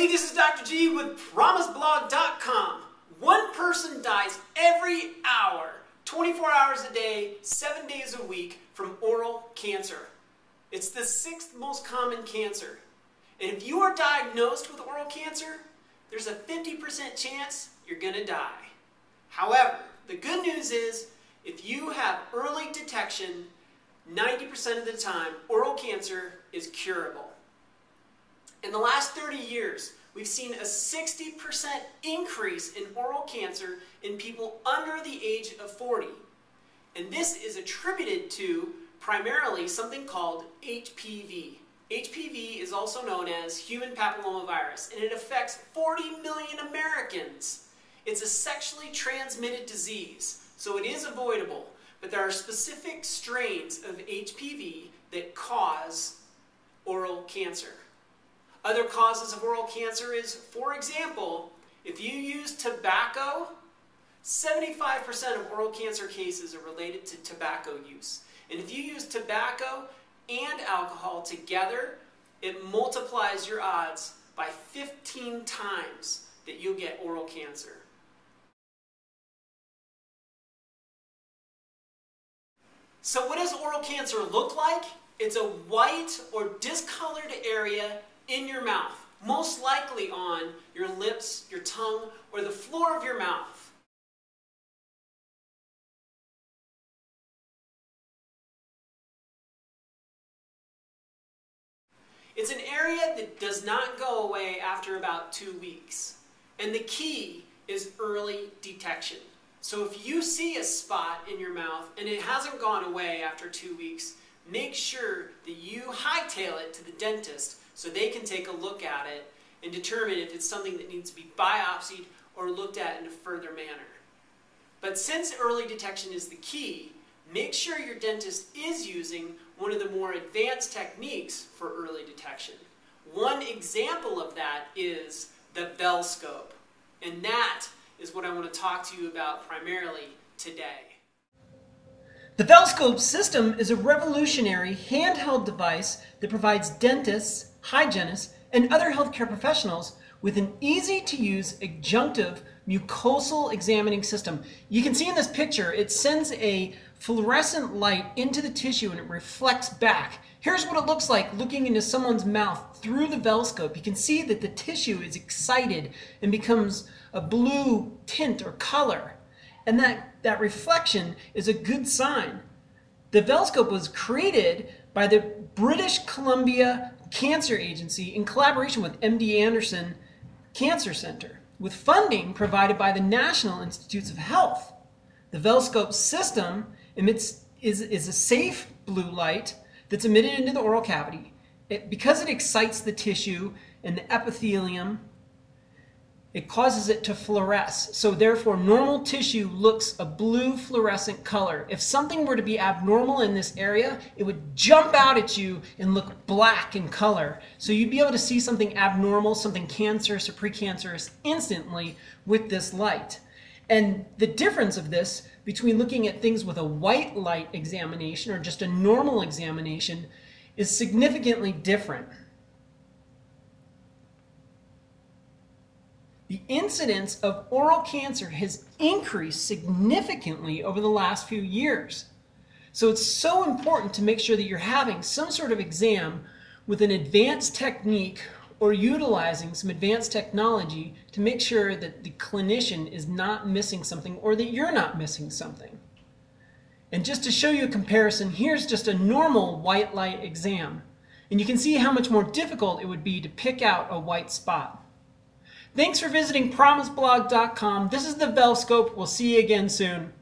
Hey, this is Dr. G with PromiseBlog.com. One person dies every hour, 24 hours a day, 7 days a week from oral cancer. It's the sixth most common cancer. And if you are diagnosed with oral cancer, there's a 50% chance you're going to die. However, the good news is if you have early detection, 90% of the time, oral cancer is curable. In the last 30 years, we've seen a 60% increase in oral cancer in people under the age of 40. And this is attributed to primarily something called HPV. HPV is also known as human papillomavirus, and it affects 40 million Americans. It's a sexually transmitted disease, so it is avoidable, but there are specific strains of HPV that cause oral cancer. Other causes of oral cancer is, for example, if you use tobacco, 75% of oral cancer cases are related to tobacco use. And if you use tobacco and alcohol together, it multiplies your odds by 15 times that you'll get oral cancer. So what does oral cancer look like? It's a white or discolored area in your mouth, most likely on your lips, your tongue, or the floor of your mouth. It's an area that does not go away after about two weeks. And the key is early detection. So if you see a spot in your mouth and it hasn't gone away after two weeks, make sure that you hightail it to the dentist so they can take a look at it and determine if it's something that needs to be biopsied or looked at in a further manner. But since early detection is the key, make sure your dentist is using one of the more advanced techniques for early detection. One example of that is the Velscope. And that is what I want to talk to you about primarily today. The Velscope system is a revolutionary handheld device that provides dentists, hygienists, and other healthcare professionals with an easy to use adjunctive mucosal examining system. You can see in this picture, it sends a fluorescent light into the tissue and it reflects back. Here's what it looks like looking into someone's mouth through the Velscope. You can see that the tissue is excited and becomes a blue tint or color. And that, that reflection is a good sign. The Velscope was created by the British Columbia Cancer Agency in collaboration with MD Anderson Cancer Center, with funding provided by the National Institutes of Health. The Velscope system emits, is, is a safe blue light that's emitted into the oral cavity. It, because it excites the tissue and the epithelium it causes it to fluoresce. So therefore, normal tissue looks a blue fluorescent color. If something were to be abnormal in this area, it would jump out at you and look black in color. So you'd be able to see something abnormal, something cancerous or precancerous instantly with this light. And the difference of this between looking at things with a white light examination or just a normal examination is significantly different. The incidence of oral cancer has increased significantly over the last few years. So it's so important to make sure that you're having some sort of exam with an advanced technique or utilizing some advanced technology to make sure that the clinician is not missing something or that you're not missing something. And just to show you a comparison, here's just a normal white light exam. And you can see how much more difficult it would be to pick out a white spot. Thanks for visiting PromiseBlog.com. This is the Velscope. We'll see you again soon.